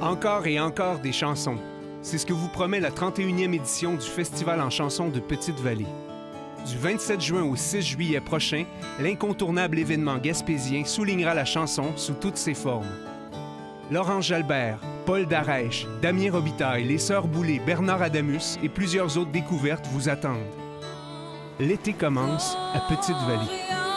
Encore et encore des chansons. C'est ce que vous promet la 31e édition du Festival en chansons de Petite-Vallée. Du 27 juin au 6 juillet prochain, l'incontournable événement gaspésien soulignera la chanson sous toutes ses formes. Laurent Jalbert, Paul Darèche, Damien Robitaille, les Sœurs Boulay, Bernard Adamus et plusieurs autres découvertes vous attendent. L'été commence à Petite-Vallée.